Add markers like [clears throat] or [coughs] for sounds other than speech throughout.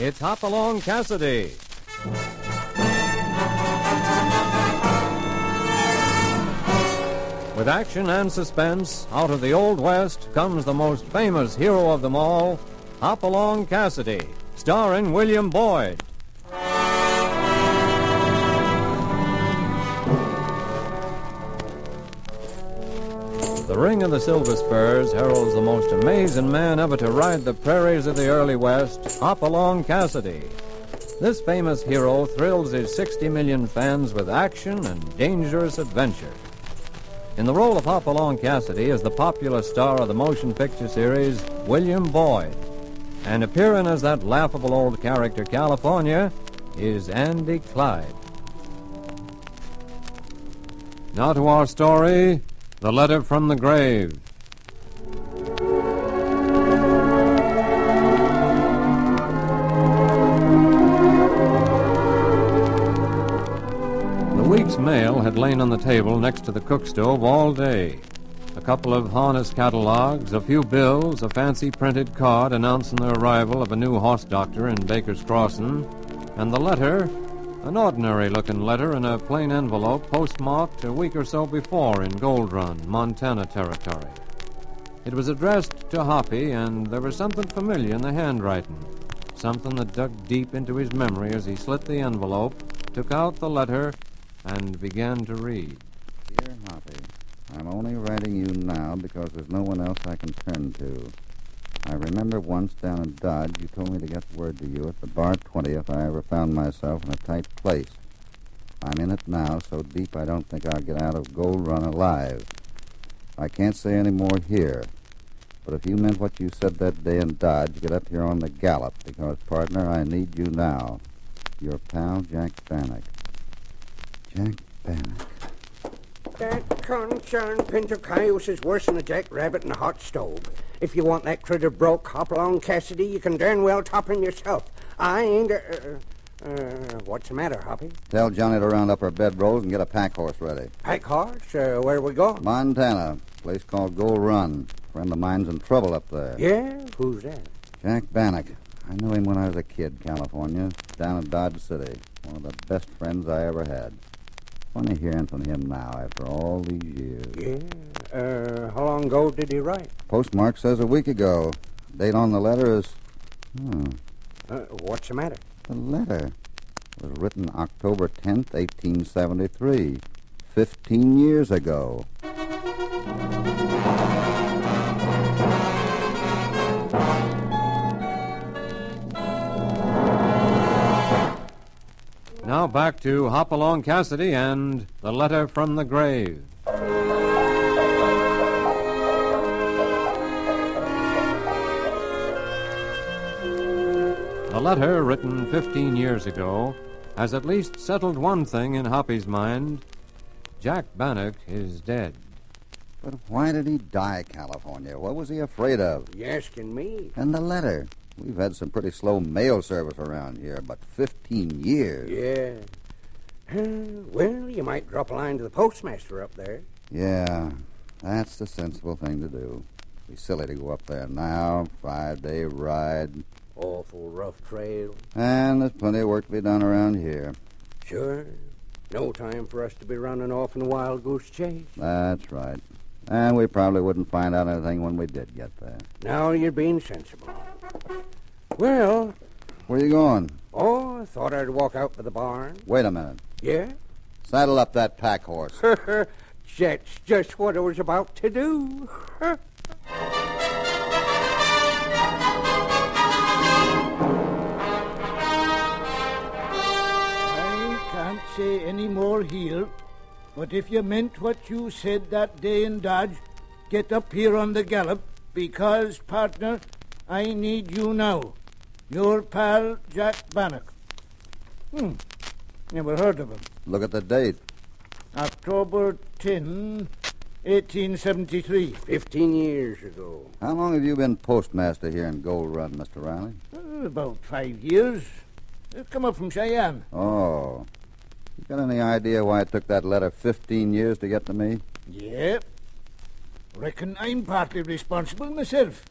It's Hopalong Cassidy. With action and suspense, out of the Old West comes the most famous hero of them all, Hopalong Cassidy, starring William Boyd. The Ring of the Silver Spurs heralds the most amazing man ever to ride the prairies of the early West, Hopalong Cassidy. This famous hero thrills his 60 million fans with action and dangerous adventure. In the role of Hopalong Cassidy is the popular star of the motion picture series, William Boyd. And appearing as that laughable old character, California, is Andy Clyde. Now to our story The Letter from the Grave. The week's mail had lain on the table next to the cook stove all day. A couple of harness catalogs, a few bills, a fancy printed card announcing the arrival of a new horse doctor in Baker's Crossing, and the letter, an ordinary looking letter in a plain envelope postmarked a week or so before in Gold Run, Montana Territory. It was addressed to Hoppy, and there was something familiar in the handwriting, something that dug deep into his memory as he slit the envelope, took out the letter, and began to read. Dear Hoppy, I'm only writing you now because there's no one else I can turn to. I remember once down in Dodge, you told me to get word to you at the bar 20 if I ever found myself in a tight place. I'm in it now, so deep I don't think I'll get out of Gold Run alive. I can't say any more here. But if you meant what you said that day in Dodge, get up here on the gallop, because, partner, I need you now. Your pal, Jack Bannock. Jack Bannock. That concerned Pinto Cayuse is worse than a jackrabbit in a hot stove. If you want that critter broke, hop along, Cassidy. You can darn well top him yourself. I ain't. a. Uh, uh, what's the matter, Hoppy? Tell Johnny to round up our bedrolls and get a pack horse ready. Pack horse? Uh, where we going? Montana, place called Gold Run. Friend of mine's in trouble up there. Yeah? Who's that? Jack Bannock. I knew him when I was a kid, California, down in Dodge City. One of the best friends I ever had. Funny hearing from him now after all these years. Yeah. Uh, how long ago did he write? Postmark says a week ago. Date on the letter is. Hmm. Uh, what's the matter? The letter was written October 10th, 1873. Fifteen years ago. Now back to Hopalong Cassidy and The Letter from the Grave. The letter, written 15 years ago, has at least settled one thing in Hoppy's mind. Jack Bannock is dead. But why did he die, California? What was he afraid of? You asking me? And the letter. We've had some pretty slow mail service around here, but 15 years. Yeah. [clears throat] Well, you might drop a line to the postmaster up there. Yeah, that's the sensible thing to do. Be silly to go up there now. Five day ride. Awful rough trail. And there's plenty of work to be done around here. Sure. No time for us to be running off in a wild goose chase. That's right. And we probably wouldn't find out anything when we did get there. Now you're being sensible. Well, Where are you going? oh, I thought I'd walk out to the barn. Wait a minute. Yeah? Saddle up that pack horse. [laughs] That's just what I was about to do. I can't say any more here, but if you meant what you said that day in Dodge, get up here on the gallop, because, partner, I need you now. Your pal, Jack Bannock. Hmm, never heard of him. Look at the date. October 10, 1873. Fifteen years ago. How long have you been postmaster here in Gold Run, Mr. Riley? Uh, about five years. Uh, come up from Cheyenne. Oh. You got any idea why it took that letter 15 years to get to me? Yep. Reckon I'm partly responsible myself.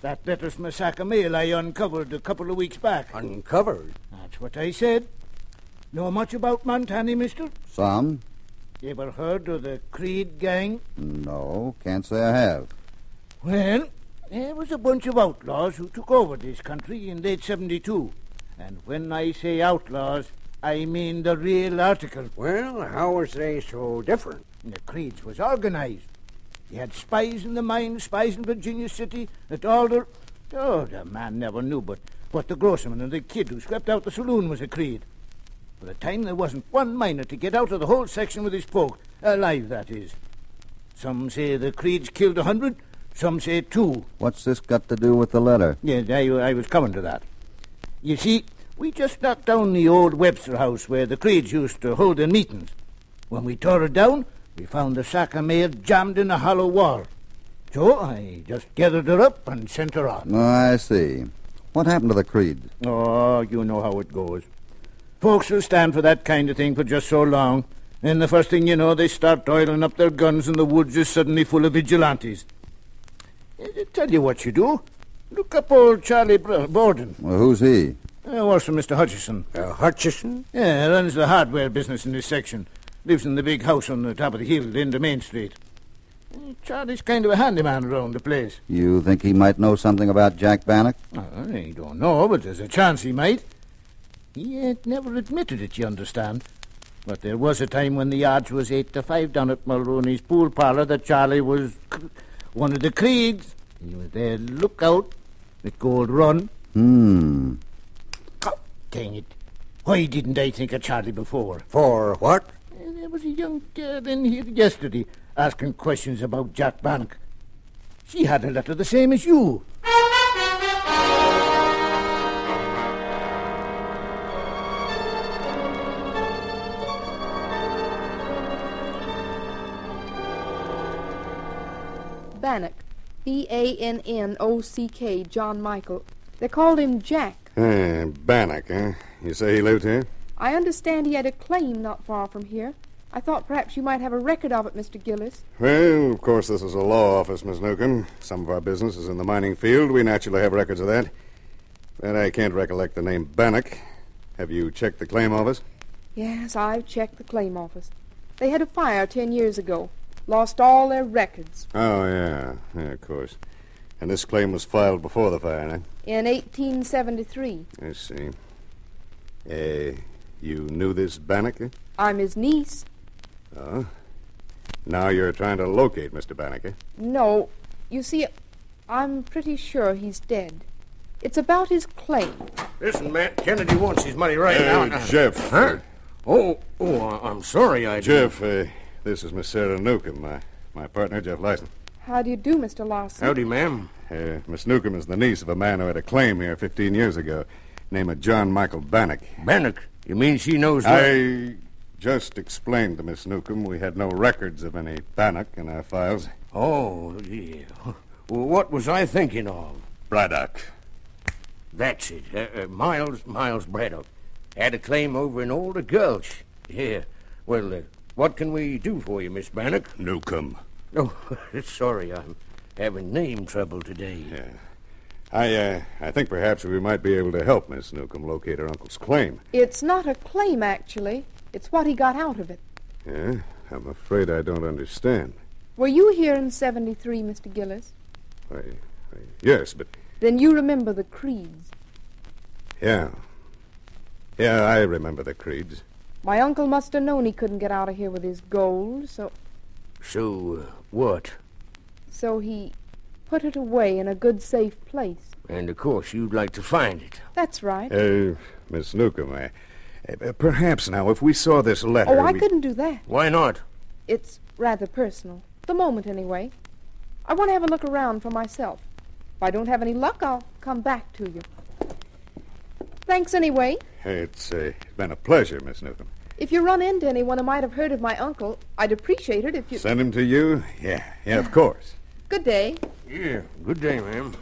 That letter from the sack of mail I uncovered a couple of weeks back. Uncovered. That's what I said. Know much about Montani, mister? Some? Ever heard of the Creed gang? No, can't say I have. Well, there was a bunch of outlaws who took over this country in late 72. And when I say outlaws, I mean the real article. Well, how was they so different? The Creeds was organized. You had spies in the mines, spies in Virginia City, at Alder. Oh, the man never knew but what the grocerman and the kid who swept out the saloon was a Creed. For the time there wasn't one miner to get out of the whole section with his folk, alive, that is. Some say the Creeds killed a hundred, some say two. What's this got to do with the letter? Yeah, I, I was coming to that. You see, we just knocked down the old Webster house where the Creeds used to hold their meetings. When we tore it down, we found the sack of mail jammed in a hollow wall. So I just gathered her up and sent her on. Oh, I see. What happened to the Creed? Oh, you know how it goes. Folks will stand for that kind of thing for just so long. Then the first thing you know, they start oiling up their guns and the woods is suddenly full of vigilantes. I tell you what you do. Look up old Charlie Borden. Well, who's he? Uh, works for Mr. Hutchison. Uh, Hutchison? Yeah, runs the hardware business in this section. Lives in the big house on the top of the hill, in the main street. Charlie's kind of a handyman around the place. You think he might know something about Jack Bannock? I don't know, but there's a chance he might. He ain't never admitted it, you understand. But there was a time when the odds was eight to five down at Mulrooney's pool parlour that Charlie was one of the Creeds. He was their lookout at Gold Run. Hmm. Oh, dang it. Why didn't I think of Charlie before? For what? There was a young girl in here yesterday asking questions about Jack Bannock. She had a letter the same as you. Bannock. B A N N O C K, John Michael. They called him Jack. Ah, Bannock, huh? You say he lived here? I understand he had a claim not far from here. I thought perhaps you might have a record of it, Mr. Gillis. Well, of course, this is a law office, Miss Newcomb. Some of our business is in the mining field. We naturally have records of that. But I can't recollect the name Bannock. Have you checked the claim office? Yes, I've checked the claim office. They had a fire ten years ago. Lost all their records. Oh, yeah. Yeah, of course. And this claim was filed before the fire, huh? In 1873. I see. Uh, you knew this Bannock? eh? I'm his niece. Oh. Now you're trying to locate Mr. Bannock, eh? No, you see, I'm pretty sure he's dead. It's about his claim. Listen, Matt, Kennedy wants his money right now. Uh, Jeff. Huh? Oh, oh, I- I'm sorry I Jeff, uh, this is Miss Sarah Newcomb, my, my partner, Jeff Larson. How do you do, Mr. Larson? Howdy, ma'am. Uh, Miss Newcomb is the niece of a man who had a claim here 15 years ago, named of John Michael Bannock. Bannock, you mean she knows what? I just explained to Miss Newcomb we had no records of any Bannock in our files. Oh, yeah. Well, what was I thinking of? Braddock. That's it. Uh, uh, Miles, Miles Braddock. Had a claim over in Alder Gulch. Yeah. Well, uh, what can we do for you, Miss Bannock? Newcomb. Oh, [laughs] sorry, I'm having name trouble today. Yeah. I, uh, I think perhaps we might be able to help Miss Newcomb locate her uncle's claim. It's not a claim, actually. It's what he got out of it. Yeah? I'm afraid I don't understand. Were you here in 73, Mr. Gillis? Why, why, yes, but Then you remember the Creeds. yeah. Yeah, I remember the Creeds. My uncle must have known he couldn't get out of here with his gold, so So, uh, what? so he put it away in a good, safe place. And of course, you'd like to find it. That's right. Uh, Miss Newcomb, I, perhaps now, if we saw this letter. oh, I we- couldn't do that. Why not? It's rather personal. The moment, anyway. I want to have a look around for myself. If I don't have any luck, I'll come back to you. Thanks anyway. It's uh, been a pleasure, Miss Newcomb. If you run into anyone who might have heard of my uncle, I'd appreciate it if you. Send him to you? Yeah, yeah, of course. [sighs] Good day. Yeah, good day, ma'am.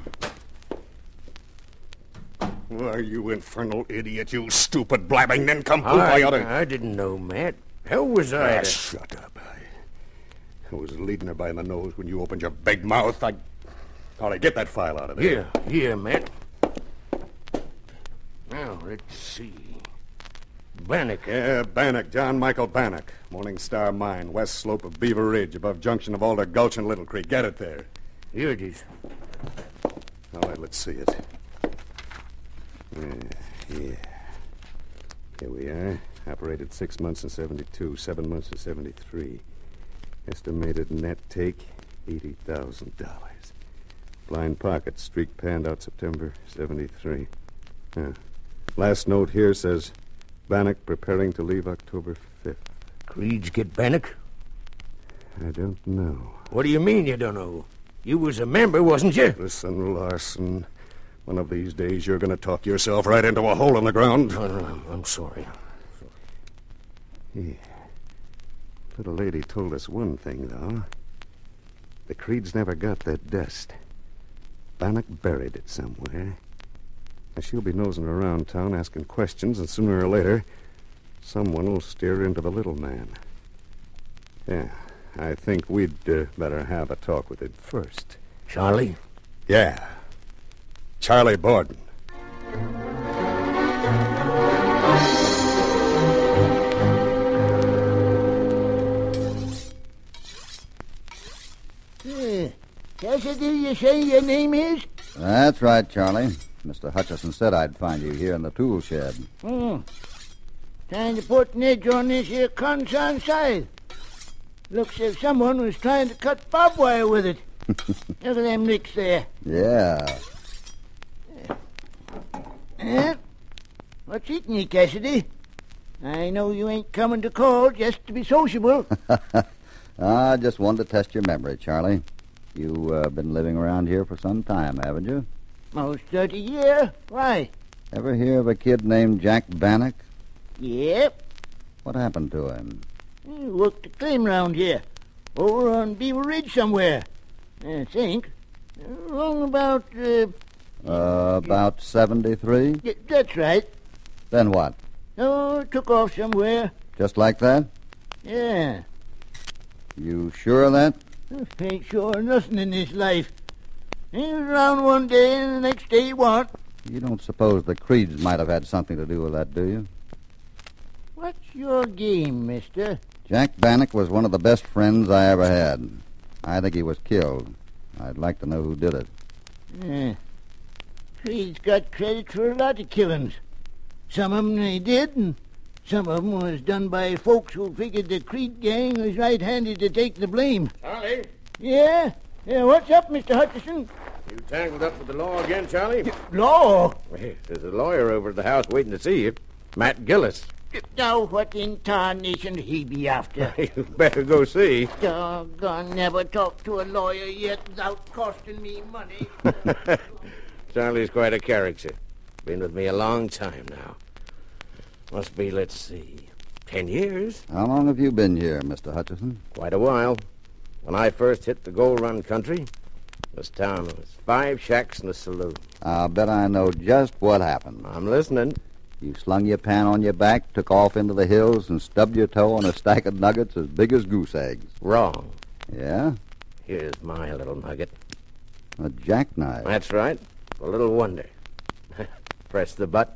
Why, you infernal idiot, you stupid blabbing nincompoop, I, I, ought to... I didn't know, Matt. How was I? Ah, to- shut up. I, I was leading her by the nose when you opened your big mouth. I... Carly, get that file out of there. Here, here, Matt. Now, let's see. Bannock. Yeah, Bannock, John Michael Bannock. Morning Star Mine, west slope of Beaver Ridge, above junction of Alder Gulch and Little Creek. Get it there. Here it is. All right, let's see it. Yeah, yeah. Here we are. Operated six months in 72, seven months in 73. Estimated net take, $80,000. Blind pocket, streak panned out September 73. Yeah. Last note here says Bannock preparing to leave October 5th. Creed's get Bannock? I don't know. What do you mean you don't know? You was a member, wasn't you? Listen, Larson. One of these days you're going to talk yourself right into a hole in the ground. No, no, I'm, I'm sorry. Yeah. Little lady told us one thing, though. The Creeds never got that dust. Bannock buried it somewhere. Now, she'll be nosing around town asking questions, and sooner or later, someone will steer into the little man. Yeah, I think we'd uh, better have a talk with it first. Charlie? Yeah. Charlie Borden. Eh, Cassidy, you say your name is? That's right, Charlie. Mr. Hutchison said I'd find you here in the tool shed. Hmm. Trying to put an edge on this here Conson side. Looks as if someone was trying to cut barbed wire with it. [laughs] Look at them nicks there. Yeah. Eh? What's eating you, Cassidy? I know you ain't coming to call just to be sociable. [laughs] I just wanted to test your memory, Charlie. You've uh, been living around here for some time, haven't you? Most thirty year. Why? Ever hear of a kid named Jack Bannock? Yep. What happened to him? He worked a claim round here. Over on Beaver Ridge somewhere. I think. Wrong about, uh, Uh, about 73? y- that's right. Then what? Oh, took off somewhere. Just like that? Yeah. You sure of that? Ain't sure of nothing in this life. He was around one day and the next day he. You don't suppose the Creeds might have had something to do with that, do you? What's your game, mister? Jack Bannock was one of the best friends I ever had. I think he was killed. I'd like to know who did it. Yeah. Creed's got credit for a lot of killings. Some of 'em they did, and some of 'em was done by folks who figured the Creed gang was right-handed to take the blame. Charlie? Yeah? Yeah, what's up, Mr. Hutchison? You tangled up with the law again, Charlie? Law? Well, There's a lawyer over at the house waiting to see you. Matt Gillis. Now, what in tarnation he be after? [laughs] you better go see. Doggone, never talked to a lawyer yet without costing me money. [laughs] Charlie's quite a character. Been with me a long time now. Must be, let's see, ten years. How long have you been here, Mr. Hutchison? Quite a while. When I first hit the Gold Run country, this town was five shacks and a saloon. I'll bet I know just what happened. I'm listening. You slung your pan on your back, took off into the hills, and stubbed your toe on a stack of nuggets as big as goose eggs. Wrong. Yeah? Here's my little nugget. A jackknife. That's right. A little wonder. [laughs] Press the button,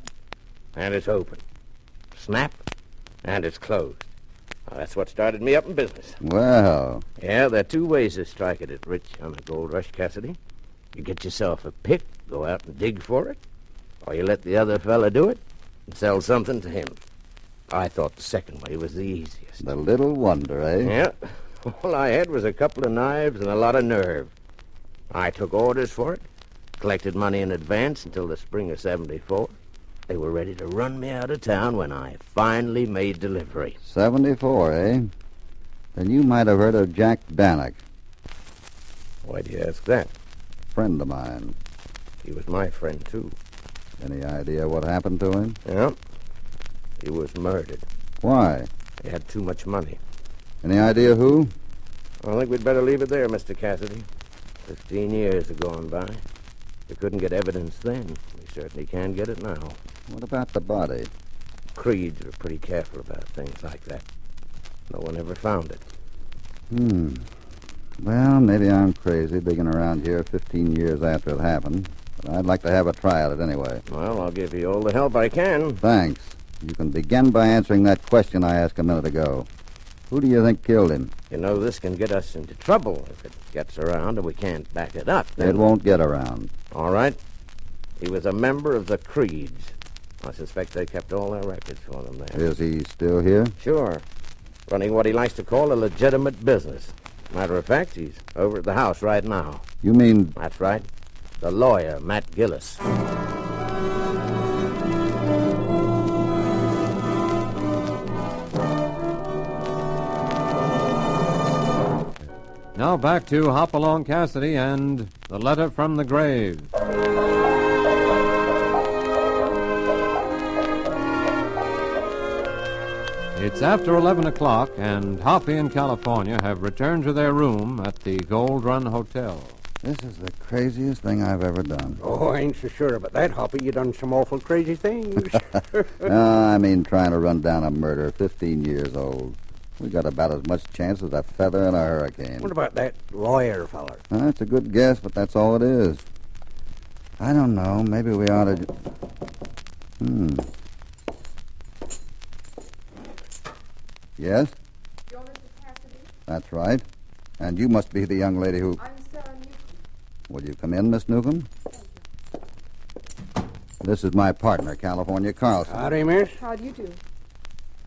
and it's open. Snap, and it's closed. Now, that's what started me up in business. Well, Yeah, there are two ways to strike it at rich on a gold rush, Cassidy. You get yourself a pick, go out and dig for it, or you let the other fella do it and sell something to him. I thought the second way was the easiest. the little wonder, eh? Yeah. [laughs] All I had was a couple of knives and a lot of nerve. I took orders for it, collected money in advance until the spring of 74. They were ready to run me out of town when I finally made delivery. 74, eh? Then you might have heard of Jack Bannock, Why do you ask that? friend of mine. He was my friend, too. Any idea what happened to him? Yeah. He was murdered. Why? He had too much money. Any idea who? I think we'd better leave it there, Mr. Cassidy. Fifteen years have gone by. We couldn't get evidence then. We certainly can get it now. What about the body? Creeds were pretty careful about things like that. No one ever found it. Hmm. Well, maybe I'm crazy digging around here 15 years after it happened, but I'd like to have a try at it anyway. Well, I'll give you all the help I can. Thanks. You can begin by answering that question I asked a minute ago. Who do you think killed him? You know, this can get us into trouble if it gets around and we can't back it up. It won't get around. All right. He was a member of the Creeds. I suspect they kept all their records for them there. Is he still here? Sure. Running what he likes to call a legitimate business. Matter of fact, he's over at the house right now. You mean That's right. The lawyer, Matt Gillis. Now back to Hopalong Cassidy and the letter from the grave. It's after 11 o'clock, and Hoppy and California have returned to their room at the Gold Run Hotel. this is the craziest thing I've ever done? Oh, I ain't so sure about that, Hoppy. You done some awful crazy things. [laughs] No, I mean trying to run down a murder 15 years old. We got about as much chance as a feather in a hurricane. what about that lawyer feller? That's a good guess, but that's all it is. I don't know. Maybe we ought to. Hmm. Yes, You're Mr. Cassidy? that's right. And you must be the young lady who. I'm Sarah Newcomb. Will you come in, Miss Newcomb? This is my partner, California Carlson. Howdy, miss. How do you do?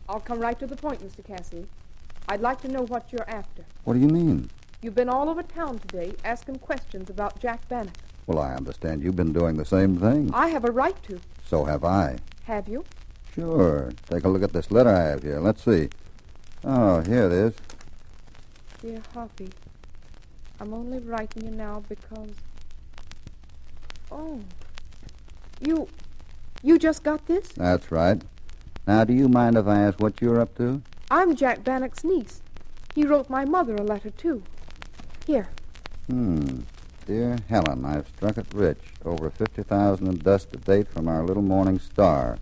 I'll come right to the point, Mr. Cassidy. I'd like to know what you're after. What do you mean? You've been all over town today asking questions about Jack Bannock. Well, I understand you've been doing the same thing. I have a right to. So have I. Have you? Sure. Take a look at this letter I have here. Let's see. Oh, here it is. Dear Hoppy, I'm only writing you now because. Oh. You. You just got this? That's right. Now, do you mind if I ask what you're up to? I'm Jack Bannock's niece. He wrote my mother a letter, too. Here. Hmm. Dear Helen, I've struck it rich. Over 50,000 in dust to date from our little morning star.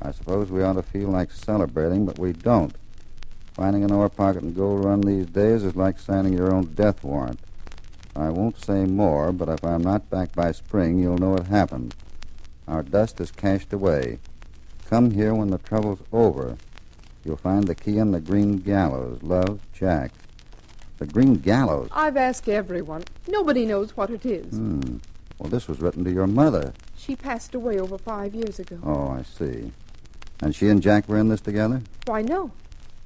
I suppose we ought to feel like celebrating, but we don't. Finding an ore pocket in Gold Run these days is like signing your own death warrant. I won't say more, but if I'm not back by spring, you'll know it happened. Our dust is cached away. Come here when the trouble's over. You'll find the key in the green gallows. Love, Jack. The green gallows? I've asked everyone. Nobody knows what it is. Hmm. Well, this was written to your mother. She passed away over five years ago. Oh, I see. And she and Jack were in this together? Why, no.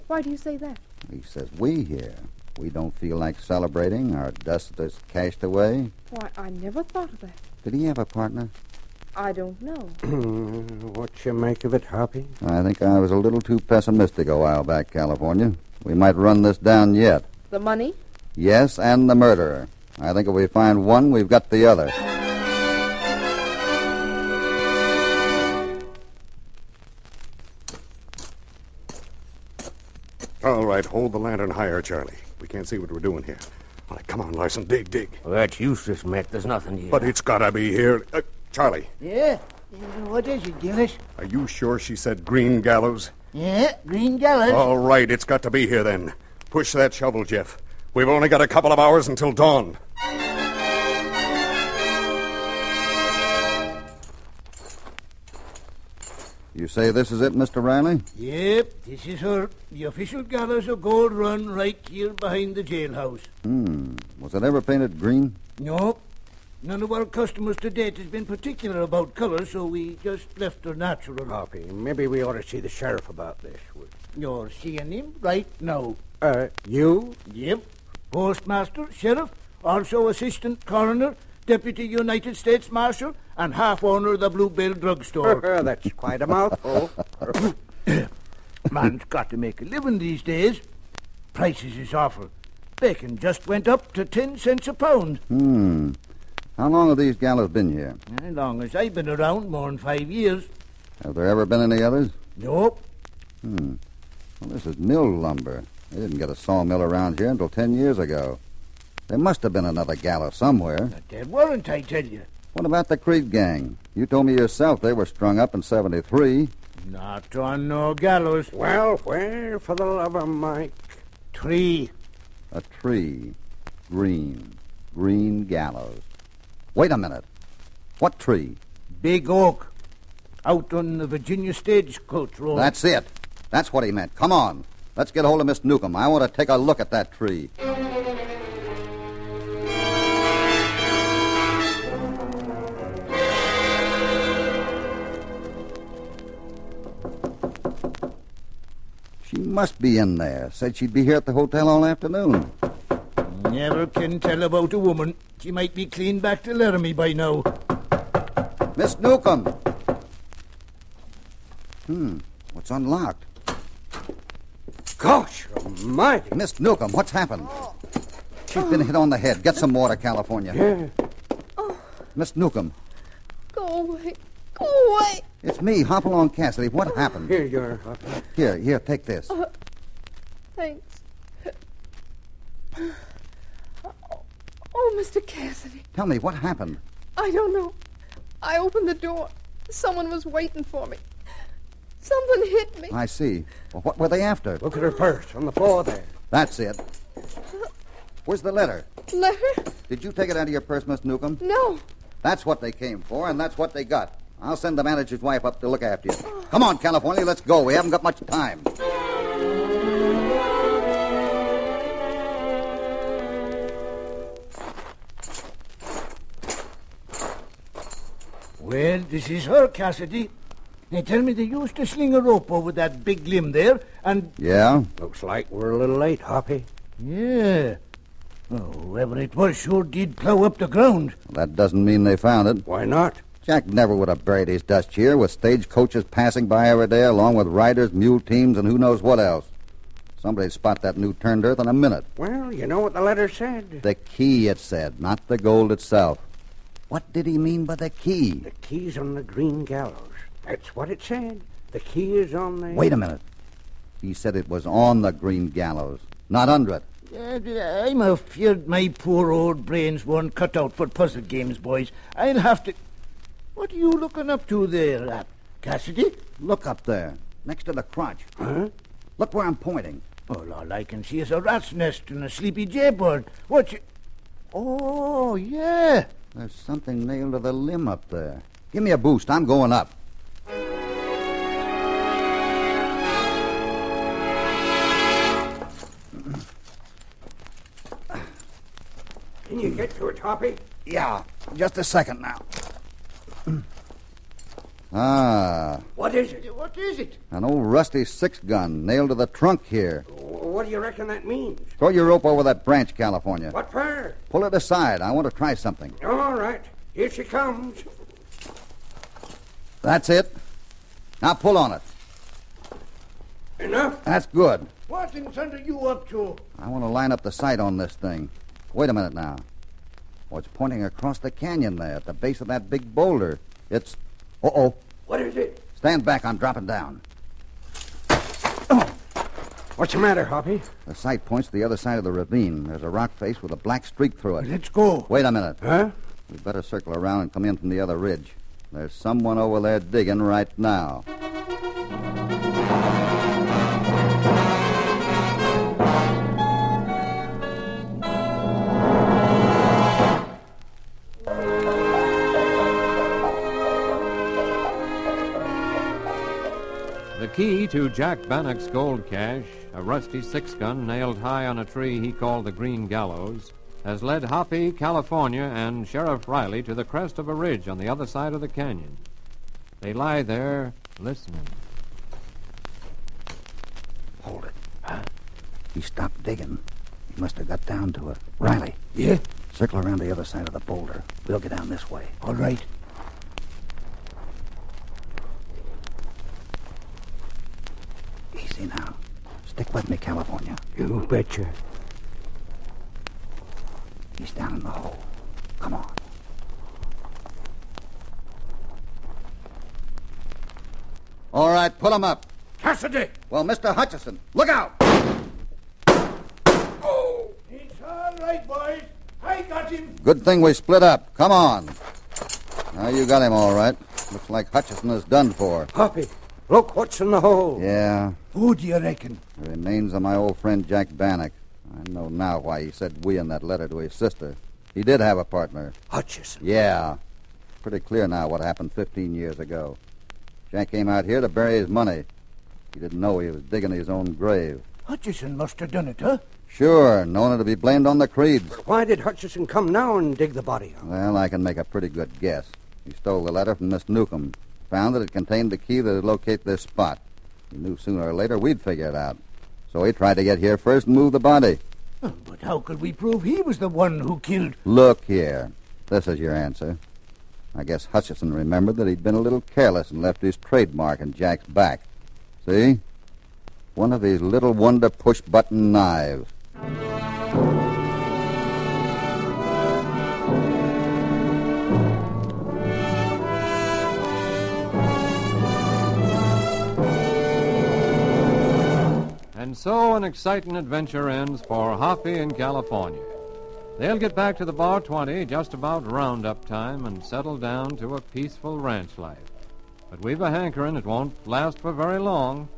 Why do you say that? He says we here. We don't feel like celebrating. Our dust is cached away. Why, I never thought of that. Did he have a partner? I don't know. [clears throat] what you make of it, Hoppy? I think I was a little too pessimistic a while back, California. We might run this down yet. The money? Yes, and the murderer. I think if we find one, we've got the other. All right, hold the lantern higher, Charlie. We can't see what we're doing here. All right, come on, Larson, dig, dig. Well, that's useless, Mac. There's nothing here. But it's gotta be here. Uh, Charlie, Yeah? Yeah, What is it, Gillis? are you sure she said green gallows? Yeah, Green Gallows. All right, it's got to be here then. Push that shovel, Jeff. We've only got a couple of hours until dawn. You say this is it, Mr. Riley? Yep, this is her. The official gallows of Gold Run right here behind the jailhouse. Hmm. Was it ever painted green? No, none of our customers to date has been particular about color, so we just left her natural. Hoppy, maybe we ought to see the sheriff about this. You're seeing him right now. Uh, you? Yep. Postmaster, sheriff, also assistant coroner, deputy United States marshal, and half owner of the Bluebell drugstore. [laughs] that's quite a mouthful. [coughs] Man's got to make a living these days. Prices is awful. Bacon just went up to ten cents a pound. Hmm. How long have these gallows been here? As long as I've been around, more than five years. Have there ever been any others? Nope. Hmm. Well, this is mill lumber. They didn't get a sawmill around here until ten years ago. There must have been another gallows somewhere. A dead warrant, I tell you. What about the Creed gang? You told me yourself they were strung up in 73. Not on no gallows. well, where for the love of Mike? Tree. A tree. green. Green gallows. Wait a minute. What tree? Big oak. Out on the Virginia stagecoach road. That's it. That's what he meant. Come on. Let's get hold of Miss Newcomb. I want to take a look at that tree. She must be in there. Said she'd be here at the hotel all afternoon. Never can tell about a woman. She might be clean back to Laramie by now. Miss Newcomb. Hmm. What's unlocked? Gosh almighty. Miss Newcomb, what's happened? She's been hit on the head. Get some water, California. Yeah. Miss Newcomb, Go away. Go away. it's me, Hopalong Cassidy. What happened? Here you are, Hoppy. Here, here, take this. Thanks. [sighs] Oh, Mr. Cassidy. Tell me, what happened? I don't know. I opened the door. Someone was waiting for me. Something hit me. I see. Well, what were they after? Look at her purse on the floor there. That's it. Where's the letter? Letter? Did you take it out of your purse, Miss Newcomb? No. That's what they came for, and that's what they got. I'll send the manager's wife up to look after you. Come on, California, let's go. We haven't got much time. Well, this is her, Cassidy. They tell me they used to sling a rope over that big limb there, and Yeah? Looks like we're a little late, Hoppy. yeah. Oh, whoever it was sure did plow up the ground. That doesn't mean they found it. Why not? Jack never would have buried his dust here with stagecoaches passing by every day, along with riders, mule teams, and who knows what else. Somebody'd spot that new turned earth in a minute. Well, you know what the letter said. The key, it said, not the gold itself. What did he mean by the key? The key's on the green gallows. That's what it said. The key is on the. Wait a minute. He said it was on the green gallows, not under it. Uh, I'm afeard my poor old brains weren't cut out for puzzle games, boys. I'll have to. What are you looking up to there, uh, Cassidy? Look up there, next to the crotch. Huh? Look where I'm pointing. Well, all I can see is a rat's nest and a sleepy jaybird. What you... Oh, yeah. There's something nailed to the limb up there. Give me a boost. I'm going up. Can you get to it, Hoppy? Yeah, just a second now. Ah, What is it? What is it? an old rusty six gun nailed to the trunk here. What do you reckon that means? Throw your rope over that branch, California. What for? Pull it aside. I want to try something. All right. Here she comes. That's it. Now pull on it. Enough? That's good. What in thunder you up to? I want to line up the sight on this thing. Wait a minute now. Oh, it's pointing across the canyon there at the base of that big boulder. It's. Uh oh. What is it? Stand back. I'm dropping down. What's the matter, Hoppy? The sight points to the other side of the ravine. There's a rock face with a black streak through it. Let's go. Wait a minute. Huh? We better circle around and come in from the other ridge. There's someone over there digging right now. The key to Jack Bannock's gold cache, a rusty six gun nailed high on a tree he called the Green Gallows, has led Hoppy, California, and Sheriff Riley to the crest of a ridge on the other side of the canyon. They lie there listening. Hold it. Huh? He stopped digging. He must have got down to it. Riley, Yeah? circle around the other side of the boulder. We'll get down this way. All right. Easy now. Stick with me, California. You betcha. He's down in the hole. Come on. All right, pull him up. Cassidy! Well, Mr. Hutchison, look out! Oh! It's all right, boys. I got him. Good thing we split up. Come on. Now you got him all right. Looks like Hutchison is done for. Hoppy, look what's in the hole. Yeah, Who do you reckon? the remains of my old friend Jack Bannock. I know now why he said we in that letter to his sister. He did have a partner. Hutchison. Yeah. Pretty clear now what happened 15 years ago. Jack came out here to bury his money. He didn't know he was digging his own grave. Hutchison must have done it, huh? Sure, knowing to be blamed on the Creeds. Why did Hutchison come now and dig the body up? Well, I can make a pretty good guess. He stole the letter from Miss Newcomb, found that it contained the key that would locate this spot. He knew sooner or later we'd figure it out. So he tried to get here first and move the body. Oh, But how could we prove he was the one who killed... Look here. This is your answer. I guess Hutchison remembered that he'd been a little careless and left his trademark in Jack's back. See? One of these little wonder push button knives. And so an exciting adventure ends for Hoppy in California. They'll get back to the Bar 20 just about roundup time and settle down to a peaceful ranch life. But we've a hankering it won't last for very long.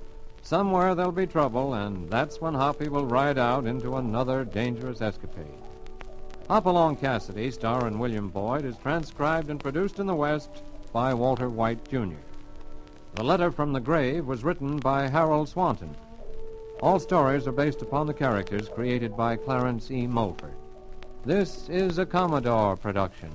Somewhere there'll be trouble, and that's when Hoppy will ride out into another dangerous escapade. Hopalong Cassidy, starring William Boyd, is transcribed and produced in the West by Walter White, Jr. The Letter from the Grave was written by Harold Swanton. All stories are based upon the characters created by Clarence E. Mulford. This is a Commodore production.